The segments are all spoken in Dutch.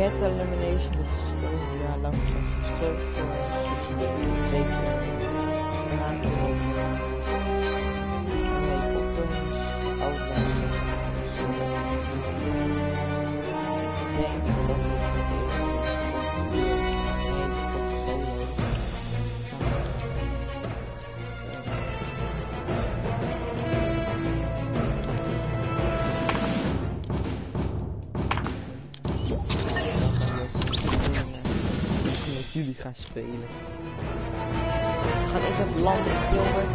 get elimination with skill, ja, laat me even stuk voor twee keer. Ja, Nee, gaan spelen. We gaan eerst even landen in Tilburg.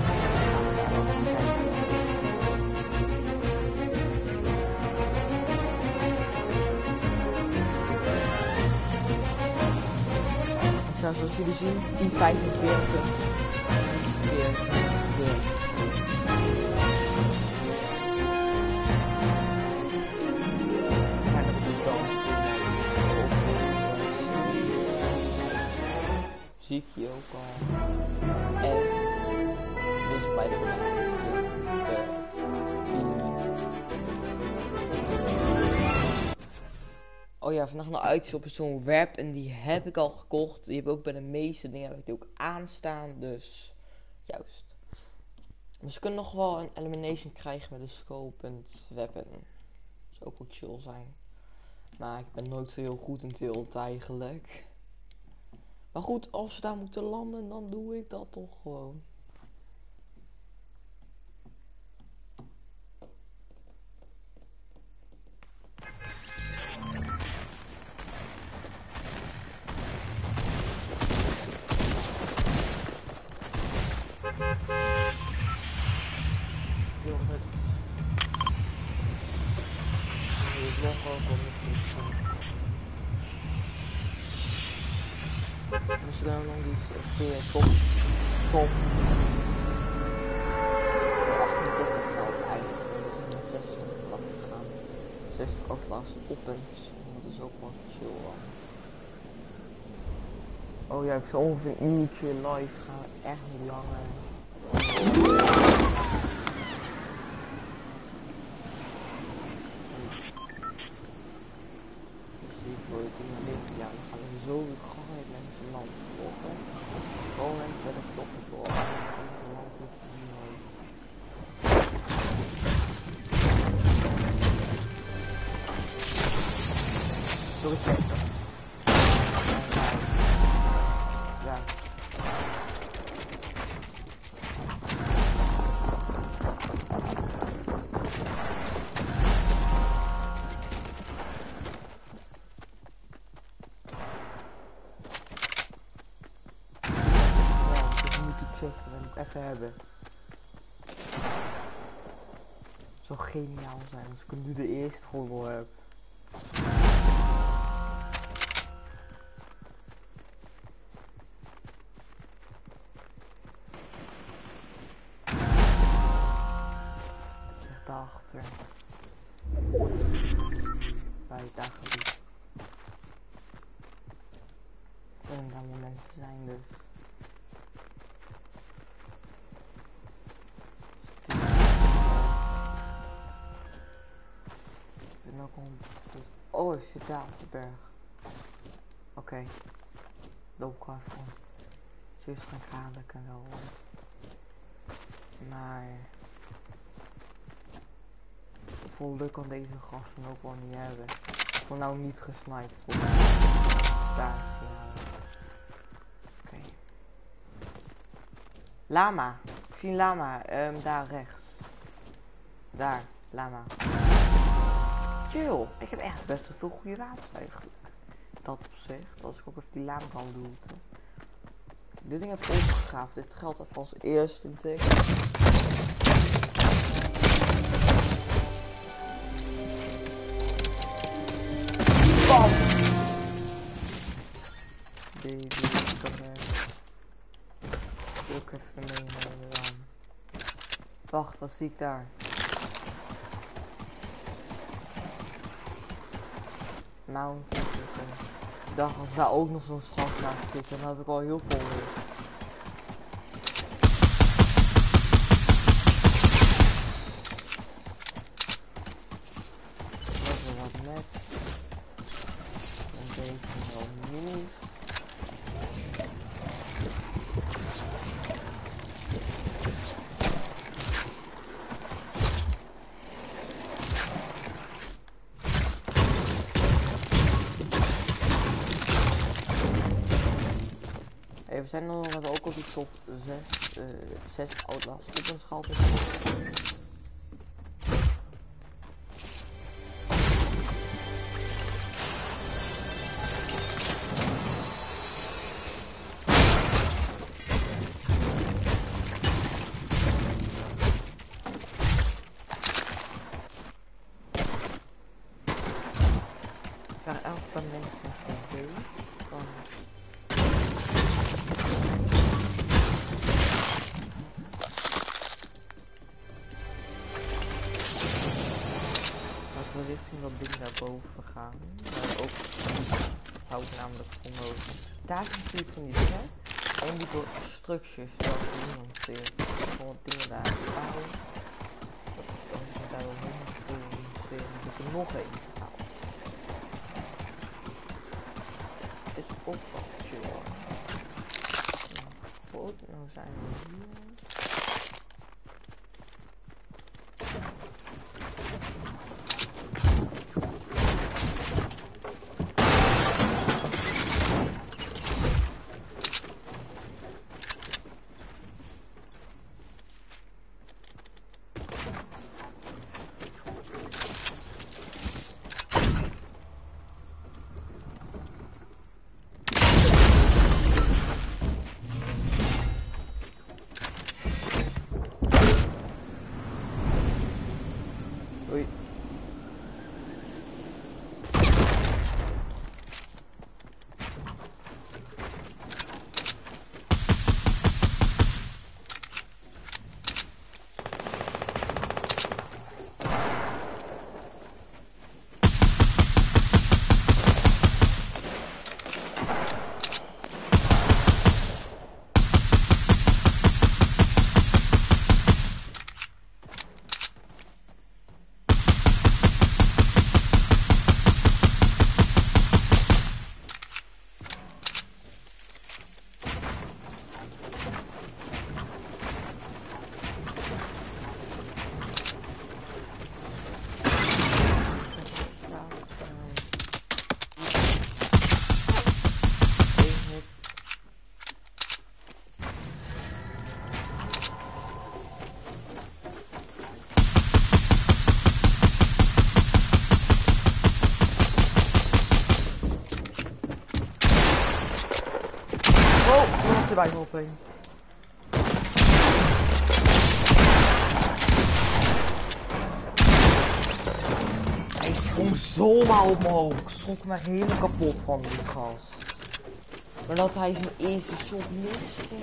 Zo, zoals jullie zien, 1045. Al. En dus bij de. Oh ja, vandaag nog uitjes op zo'n web en die heb ik al gekocht. Die heb ik ook bij de meeste dingen heb ik die ook aanstaan, dus juist. Dus we kunnen nog wel een elimination krijgen met de scope en weapon. Dat zou ook wel chill zijn. Maar ik ben nooit zo heel goed in tilt eigenlijk. Maar goed, als we daar moeten landen, dan doe ik dat toch gewoon. Vlog ook al nog Dus dan nog iets weer top. Top. 38 geld eigenlijk. Is naar 60 lang gegaan. 60 ook laatst opens. Dat is ook wel chill wel. Oh ja, ik zou ongeveer een uurtje live gaan. Echt niet langer. Ik zie voor het in licht, ja, dan gaan we zo gooien langs de land kloppen. Gewoon langs zeggen, dat ik even hebben. Het zou geniaal zijn als ik hem nu de eerste gewoon heb. Oké. Loop ik wel even om. Zus gaan dadelijk en hoor. Maar... Vol luk kan deze gasten ook wel niet hebben. Wil nou niet gesniped. Daar is. Oké. Lama. Ik zie lama. Ehm, daar rechts. Daar. Lama. Chill. Ik heb echt best wel veel goede wapens eigenlijk. Dat op zich. Als ik ook even die lama kan doen. Dit ding heb ik opgegraven. Dit geldt even als eerste denk ik. Ook even. Wacht, wat zie ik daar? Mountain zitten. Als daar ook nog zo'n schat naast zit, dan heb ik al heel veel weer. We zijn nog we hebben ook op die top 6, uh, 6 Outlast op ons gehad. Onnodig. Daar natuurlijk van die dingen. En die door structures dat we monteren. Gewoon dingen daar. Dan daar wel heb ik er nog één gehaald. Is ook wel chill. Nou, zijn hier. Erbij me opeens. Hij sprong zomaar op me hoog. Ik schrok me helemaal kapot van die gast. Maar dat hij zijn eerste shot miste.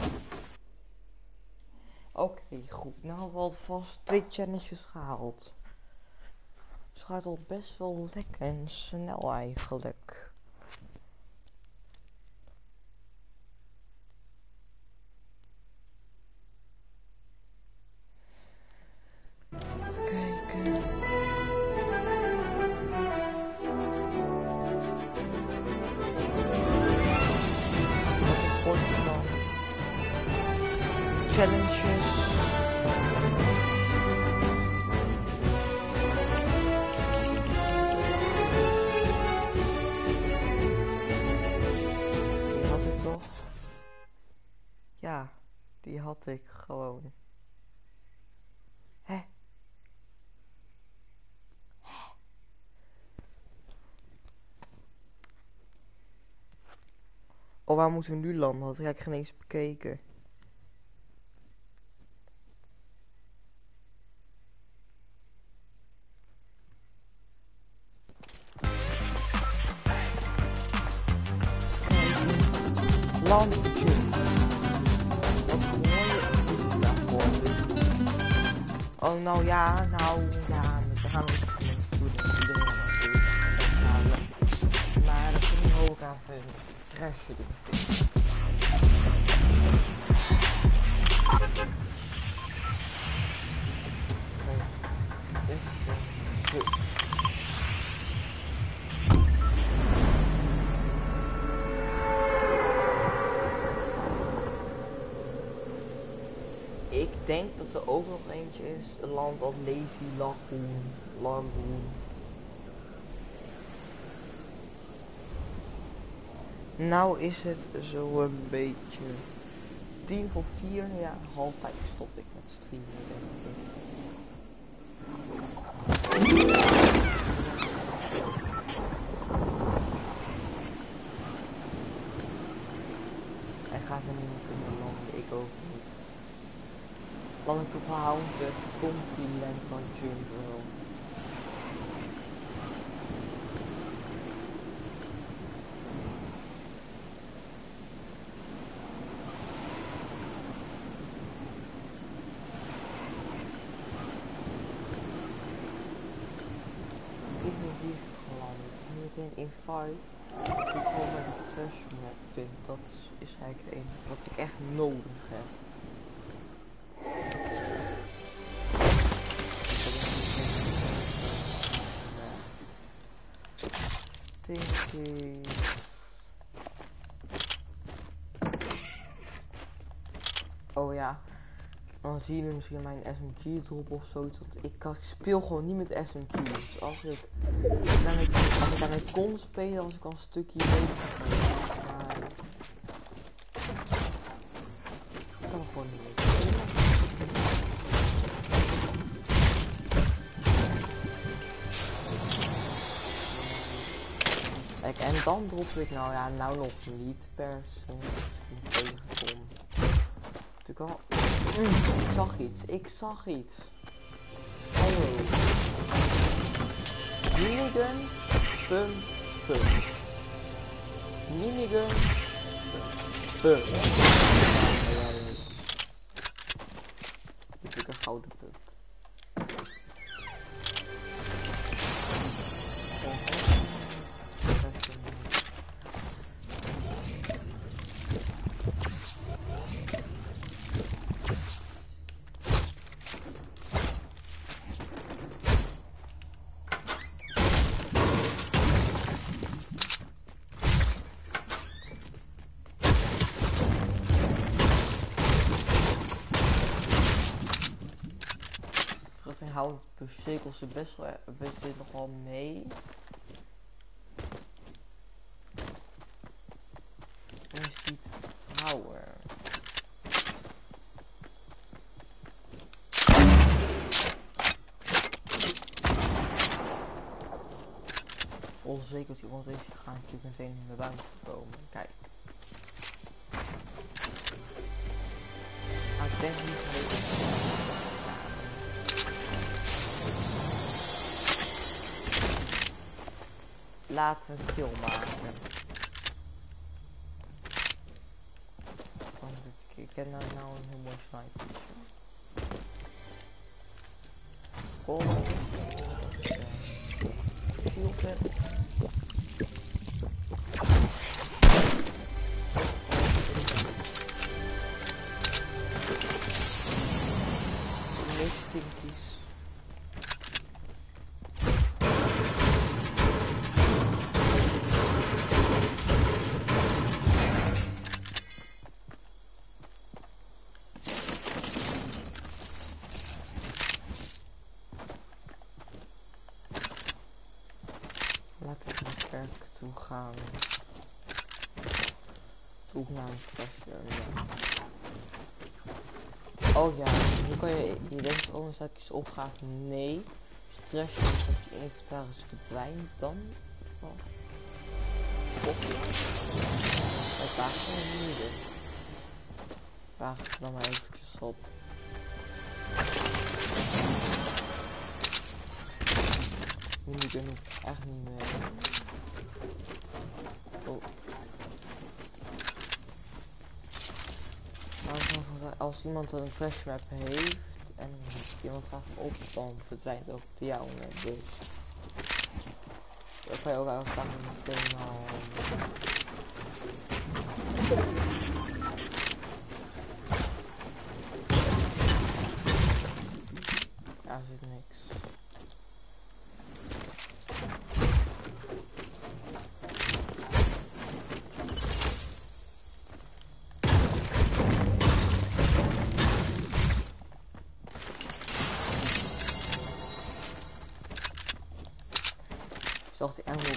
Oké, goed. Nou we alvast twee challenges gehaald. Dus gaat al best wel lekker en snel eigenlijk. Challenges. Die had ik toch? Ja, die had ik gewoon. Oh, waar moeten we nu landen? Dat heb ik geen eens bekeken. Landje. Wat daarvoor? Oh, nou ja, nou ja, we gaan het doen. Vinden. Trasje doen. Ik denk dat er ook nog eentje is, een land als Lazy Lagoon, Lagoon. Nou is het zo een beetje tien voor vier, ja, half vijf stop ik met streamen. Hij gaat er niet meer kunnen landen, ik ook niet. Land ik toch Haunted, Continent van Jungle. Ik ben hier geland. Niet meteen in fight. Ik gewoon met de trash map vind. Dat is eigenlijk het enige wat ik echt nodig heb. Stinky. Oh ja. Dan zien jullie misschien mijn SMG drop of zoiets. Want ik, kan, ik speel gewoon niet met SMG. Dus als ik als ik daarmee kon spelen, was ik al een stukje beter ik kan gewoon niet spelen. Kijk, en dan drop ik nou ja, nou nog niet per se. Natuurlijk al. Mm, ik zag iets, ik zag iets. Hallo. Minigun, pum, pum. Minigun, pum. Cirkels ze best wel best dit nog wel mee. En is die tower. Onzeker iemand is gaan natuurlijk meteen in de ruimte komen. Kijk. Ik denk niet Laten kill maken. Oh ja, nu kan je, je denkt een zakjes opgaat. Nee. Als je dat je inventaris verdwijnt, dan... Oh. Of. Waag het dan maar eventjes op. Nu moet ik echt niet meer. Oh. Als iemand een trash map heeft en iemand gaat op, dan verdwijnt ook de jouwe dus. Dan kan je ook meteen al.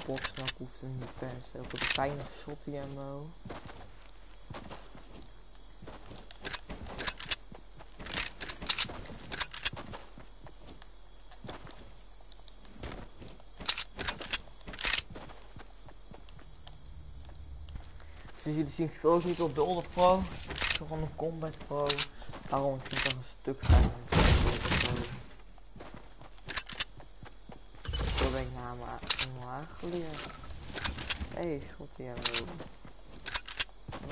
Nou hoeft er niet per se. Ook een fijne shotty ammo. Zoals jullie zien ik niet op de Older Pro, gewoon een Combat Pro. Vind ik het een stuk fijner. Zo ben ik namelijk aangeleerd. Hé, hey, shotty ammo.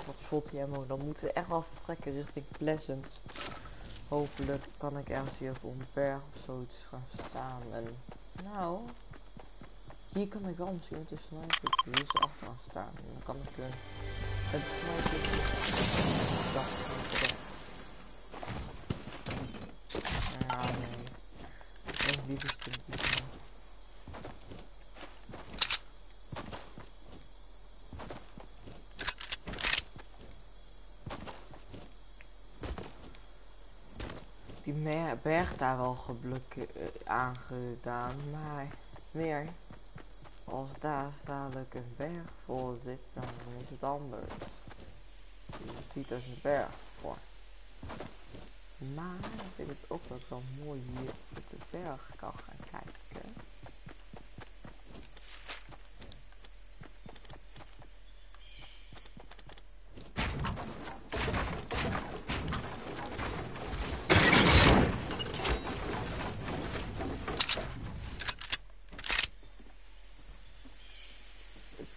Wat shotty. Dan moeten we echt wel vertrekken richting Pleasant. Hopelijk kan ik ergens hier op een berg of zoiets gaan staan. En nou, hier kan ik wel misschien met sniper hier zo achteraan staan. dan kan ik een, een sniper. Ja, nee. En wie is die berg daar wel geblokt uh, aangedaan, maar meer als daar dadelijk een berg voor zit, dan is het anders. Je ziet als een berg voor. Maar ik vind het ook wel mooi hier op de berg kan gaan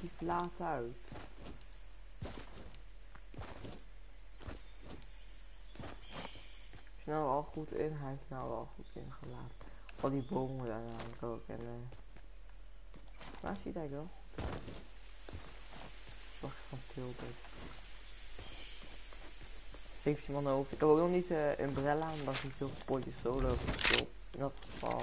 ziet hij laat uit. Is nou al goed in? Hij heeft nou al goed ingelaten. Al die bomen daar namelijk ook. En, uh, maar ziet hij wel goed. Wacht van tilted. Heeft man. Ik heb ook nog niet uh, Umbrella, omdat ik niet veel potjes solo gespeeld. In dat geval.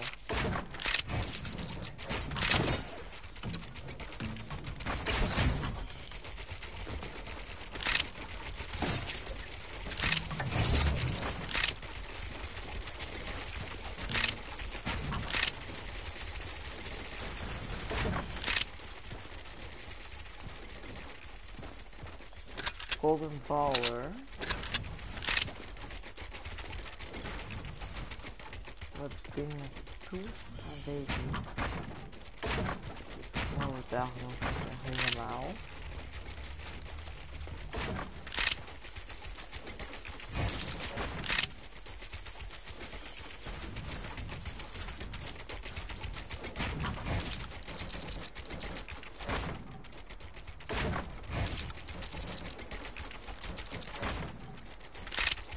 Power. Wat dingen toe? Dat weet ik niet. Nou, het eigenlijk helemaal.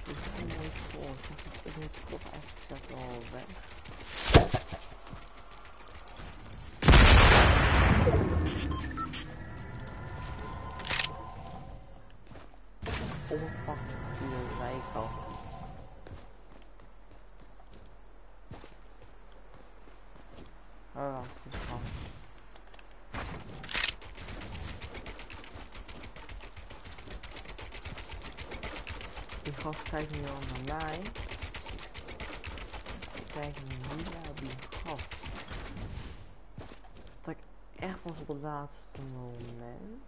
Ik ben nooit voor. Ik moet toch eigenlijk zelf wel weg. Onpakt hier zijkant. Oh, wacht, dit kan. Die gast nu al naar mij. Ik kijk nu naar die gast. Dat ik echt pas op het laatste moment.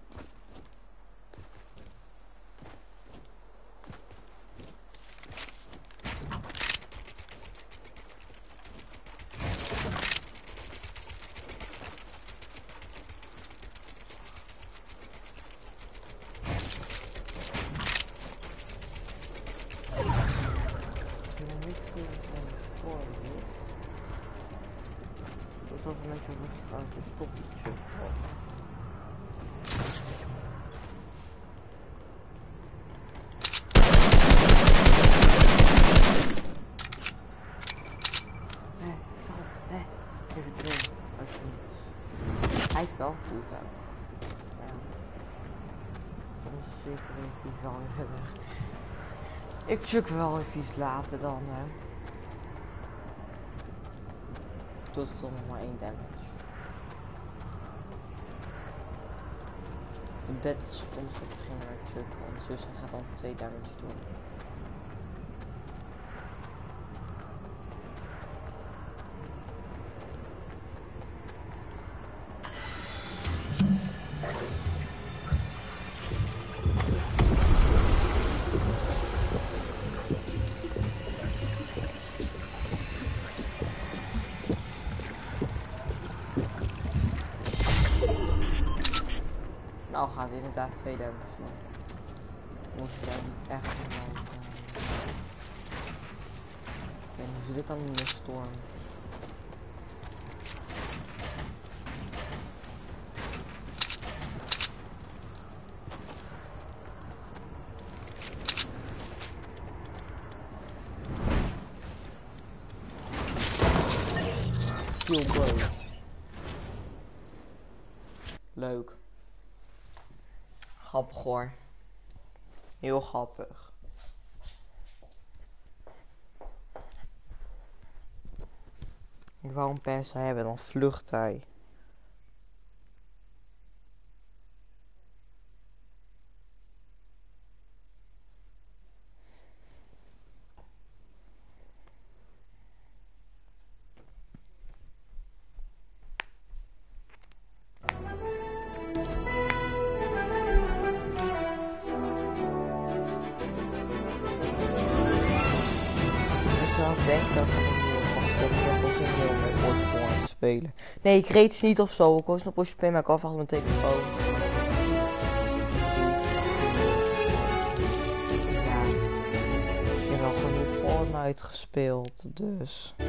Ik ben niet veel van de score niet. Dus als een beetje rustig uit de toppetje. Nee, zal, nee, even erin, alsjeblieft. Hij heeft wel voertuig. Onze security zal hebben. Ik check wel even iets later dan, hè. Tot het nog maar één damage. Op 30 seconden gaat het beginnen met check, ondertussen gaat dan 2 damage doen. Gaat het inderdaad 2 damage doen. Moet je daar niet echt niet hoe ze dit dan in de storm. Groot. Hoor. Heel grappig. Een persa hebben, dan vlucht hij. Nee, ik reed ze niet of zo. Ik was nog spelen, maar ik afwacht mijn telefoon. Ja. Ik heb wel genoeg Fortnite gespeeld, dus. Ja.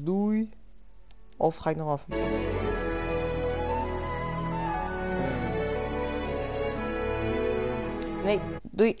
Doei. Of ga ik nog even. Nee, doei.